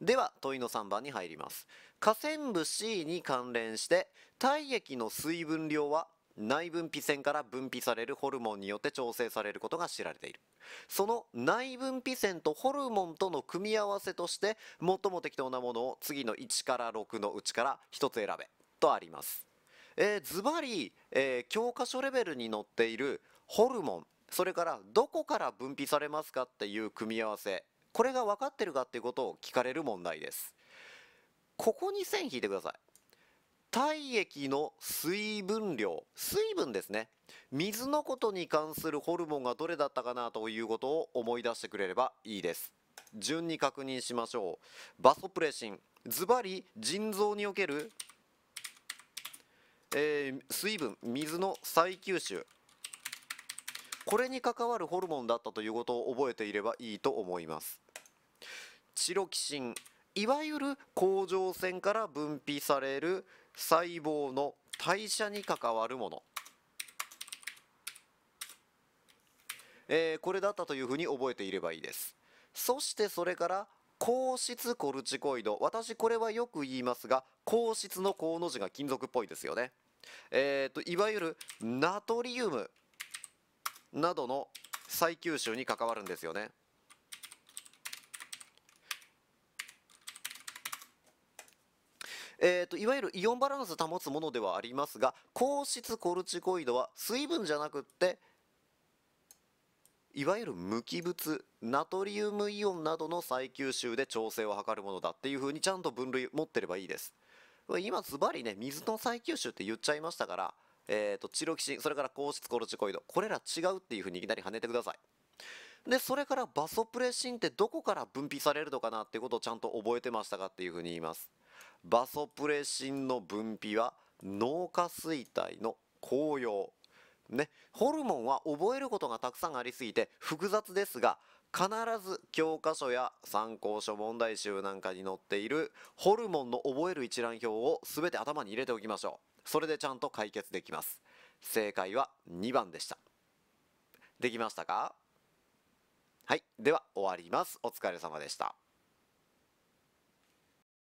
では問いの3番に入ります。河川部 C に関連して体液の水分量は内分泌腺から分泌されるホルモンによって調整されることが知られている。その内分泌腺とホルモンとの組み合わせとして最も適当なものを次の1から6のうちから1つ選べとあります、ズバリ、教科書レベルに載っているホルモンそれからどこから分泌されますかっていう組み合わせこれが分かってるかっていうことを聞かれる問題です。ここに線引いてください。体液の水分量。水分ですね。水のことに関するホルモンがどれだったかなということを思い出してくれればいいです。順に確認しましょう。バソプレシン。ズバリ腎臓における、えー、水分。水の再吸収。これに関わるホルモンだったということを覚えていればいいと思います。チロキシンいわゆる甲状腺から分泌される細胞の代謝に関わるもの、えー、これだったというふうに覚えていればいいです。そしてそれから硬質コルチコイド。私これはよく言いますが硬質の高の字が金属っぽいですよね。えーと、といわゆるナトリウム。などの再吸収に関わるんですよね。えーと、いわゆるイオンバランス保つものではありますが硬質コルチコイドは水分じゃなくっていわゆる無機物ナトリウムイオンなどの再吸収で調整を図るものだっていうふうにちゃんと分類持ってればいいです。今ズバリね水の再吸収って言っちゃいましたからえーと、チロキシンそれから硬質コルチコイド。これら違うっていうふうにいきなり跳ねてください。でそれからバソプレシンってどこから分泌されるのかなっていうことをちゃんと覚えてましたかっていうふうに言います。バソプレシンの分泌は脳下垂体の紅葉ね、ホルモンは覚えることがたくさんありすぎて複雑ですが必ず教科書や参考書問題集なんかに載っているホルモンの覚える一覧表を全て頭に入れておきましょう。それでちゃんと解決できます。正解は2番でした。できましたか？はい。では終わります。お疲れ様でした。